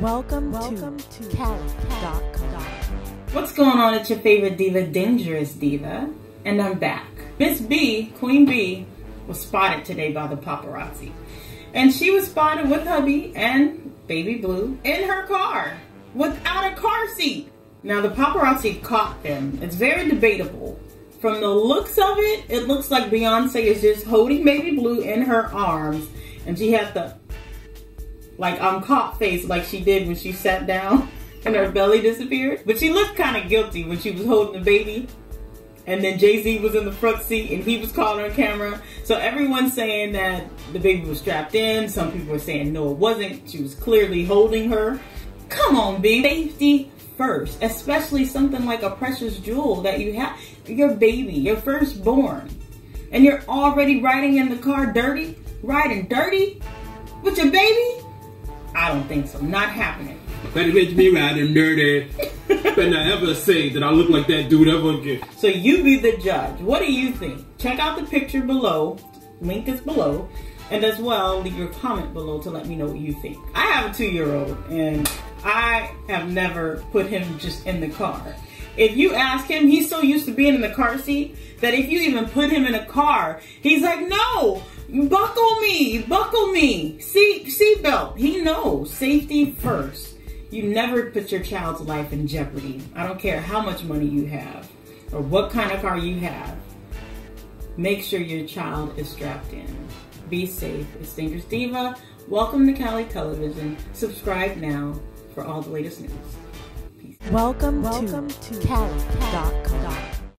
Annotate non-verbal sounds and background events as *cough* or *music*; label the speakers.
Speaker 1: Welcome, Welcome to, to Cali.com.
Speaker 2: What's going on? It's your favorite diva, Dangerous Diva, and I'm back. Miss B, Queen B, was spotted today by the paparazzi. And she was spotted with hubby and baby blue in her car without a car seat. Now the paparazzi caught them. It's very debatable. From the looks of it, it looks like Beyonce is just holding baby blue in her arms and she has the like I'm caught face like she did when she sat down *laughs* and her belly disappeared. But she looked kind of guilty when she was holding the baby. And then Jay-Z was in the front seat and he was calling on camera. So everyone's saying that the baby was strapped in. Some people are saying no, it wasn't. She was clearly holding her. Come on, B. Safety first, especially something like a precious jewel that you have. Your baby, your firstborn. And you're already riding in the car dirty? Riding dirty? With your baby? I don't think so. Not happening.
Speaker 3: Better make me riding nerdy. *laughs* Better not ever say that I look like that dude ever again.
Speaker 2: So you be the judge. What do you think? Check out the picture below. Link is below. And as well, leave your comment below to let me know what you think. I have a two-year-old and I have never put him just in the car. If you ask him, he's so used to being in the car seat that if you even put him in a car, he's like, no, buckle me, buckle me, seat seatbelt. He knows safety first. You never put your child's life in jeopardy. I don't care how much money you have or what kind of car you have. Make sure your child is strapped in. Be safe. It's Dangerous Diva. Welcome to Cali Television. Subscribe now for all the latest news.
Speaker 1: Peace. Welcome, Welcome to, to Cali.com.